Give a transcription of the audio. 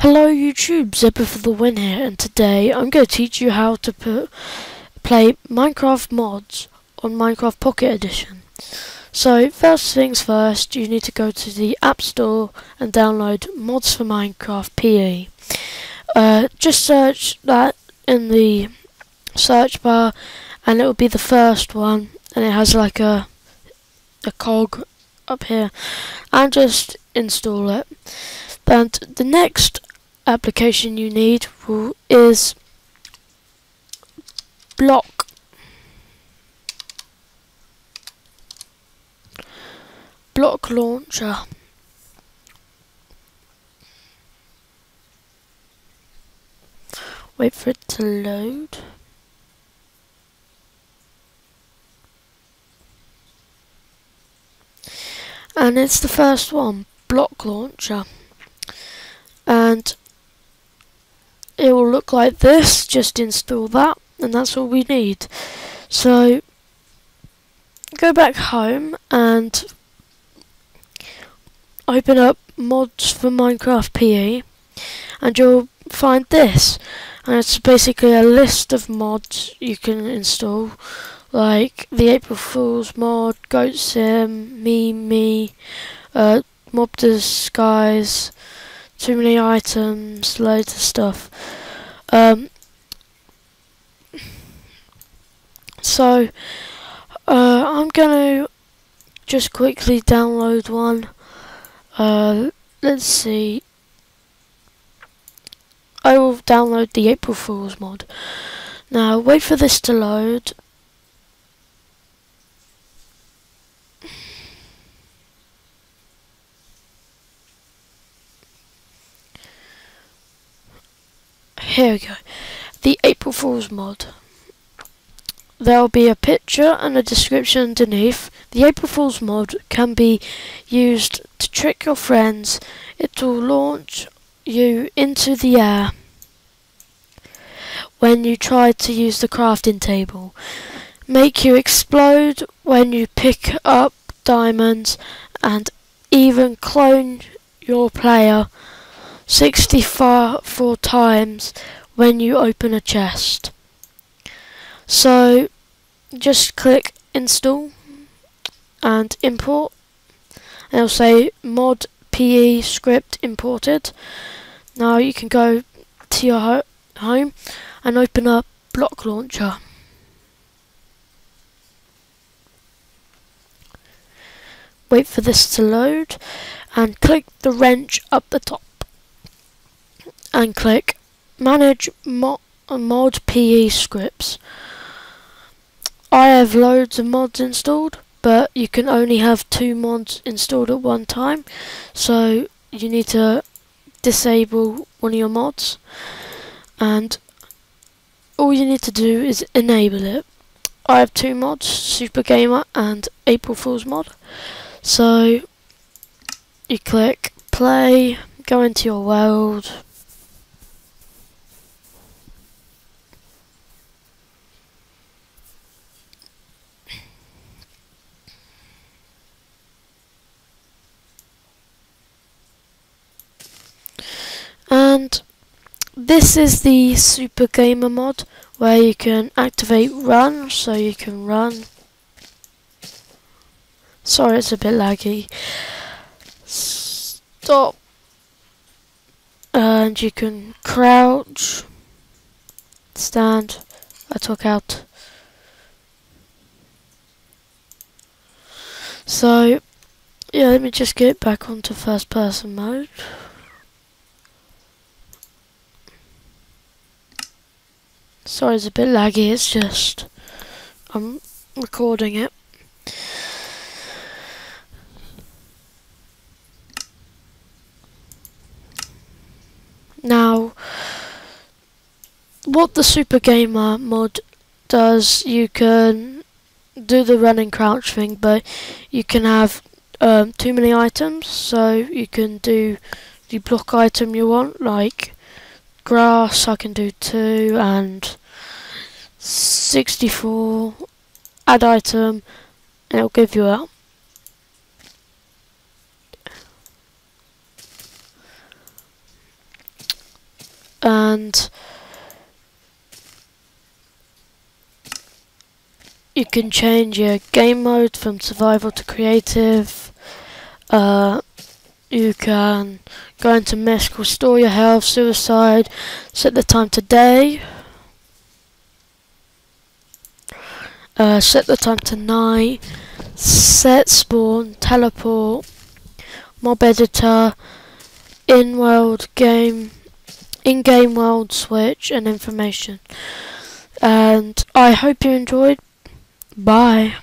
Hello YouTube, Zebra for the win here, and today I'm going to teach you how to put, play Minecraft mods on Minecraft Pocket Edition. So first things first, you need to go to the App Store and download Mods for Minecraft PE. Uh, just search that in the search bar and it will be the first one and it has like a a cog up here and just install it. And the next application you need is block. Block launcher. Wait for it to load. And it's the first one block launcher. And it will look like this just install that and that's all we need. So go back home and open up mods for Minecraft PE and you'll find this. And it's basically a list of mods you can install like the April Fool's mod, Goat Sim, Me Me, uh, Mob Disguise, too many items, loads of stuff. Um, so, uh, I'm going to just quickly download one. Uh, let's see. I will download the April Fool's mod. Now, wait for this to load. Here we go. The April Fool's mod. There will be a picture and a description underneath. The April Fool's mod can be used to trick your friends. It will launch you into the air when you try to use the crafting table. Make you explode when you pick up diamonds and even clone your player 64 times when you open a chest. So just click install and import and it'll say mod PE script imported. Now you can go to your ho home and open up block launcher. Wait for this to load and click the wrench up the top and click manage mod, mod PE scripts. I have loads of mods installed but you can only have two mods installed at one time so you need to disable one of your mods and all you need to do is enable it. I have two mods, Super Gamer and April Fool's mod so you click play, go into your world and this is the super gamer mod where you can activate run so you can run. Sorry it's a bit laggy. Stop. And you can crouch. Stand. I took out. So yeah let me just get back onto first person mode Sorry, it's a bit laggy, it's just I'm recording it. Now, what the Super Gamer mod does, you can do the running crouch thing, but you can have um, too many items, so you can do the block item you want, like grass I can do two and 64 add item and it'll give you a and you can change your game mode from survival to creative. Uh, you can go into misc, restore your health, suicide, set the time to day. Uh, set the time to night, set spawn, teleport, mob editor, in-world game, in-game world switch and information. And I hope you enjoyed. Bye.